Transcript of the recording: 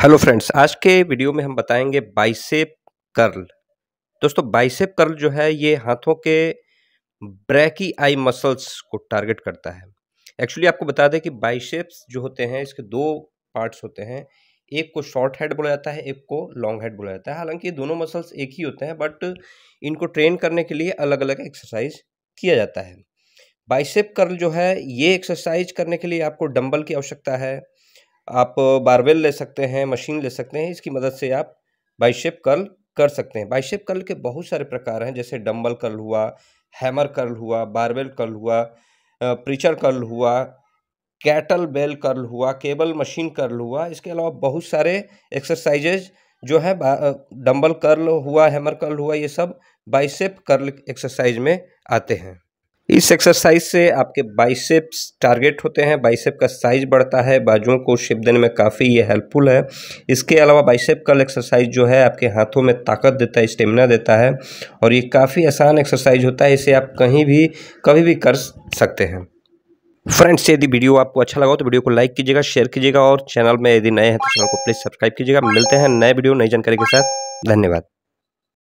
Hello friends, आज के video में हम बताएँगे बाइसेप कर्ल। दोस्तों, बाइसेप कर्ल जो है, ये हाथों के ब्रैकी आई मसल्स को टारगेट करता है। एक्चुअली आपको बता दें कि बाइसेप्स जो होते हैं, इसके दो पार्ट्स होते हैं। एक को शॉर्ट हेड बोला जाता है, एक को लॉन्ग हेड बोला जाता है। हालाँकि ये दोनों मसल्स एक ही होते हैं, बट इनको ट्रेन करने के लिए अलग अलग एक्सरसाइज किया जाता है। बाइसेप कर्ल जो है, ये एक्सरसाइज करने के लिए आपको डंबल की आवश्यकता है आप बारवेल ले सकते हैं, मशीन ले सकते हैं, इसकी मदद से आप बाइशेप कर्ल कर सकते हैं। बाइशेप कर्ल के बहुत सारे प्रकार हैं, जैसे डम्बल कर्ल हुआ, हैमर कर्ल हुआ, बारवेल कर्ल हुआ प्रीचर कर्ल हुआ, कैटल बेल कर्ल हुआ, केबल मशीन कर्ल हुआ, इसके अलावा बहुत सारे एक्सरसाइजेज जो है डम्बल कर्ल हुआ, हैमर कर्ल हुआ, ये सब बाइसेप कर्ल एक्सरसाइज में आते हैं। इस एक्सरसाइज से आपके बाइसेप्स टारगेट होते हैं बाइसेप का साइज़ बढ़ता है, बाजुओं को शेप देने में काफ़ी ये हेल्पफुल है। इसके अलावा बाइसेप कल एक्सरसाइज जो है आपके हाथों में ताकत देता है स्टेमिना देता है और ये काफ़ी आसान एक्सरसाइज होता है, इसे आप कहीं भी, कभी भी कर सकते हैं। फ्रेंड्स यदि वीडियो आपको अच्छा लगा तो वीडियो को लाइक कीजिएगा शेयर कीजिएगा और चैनल में यदि नए हैं तो चैनल को प्लीज़ सब्सक्राइब कीजिएगा। मिलते हैं नए वीडियो नई जानकारी के साथ। धन्यवाद।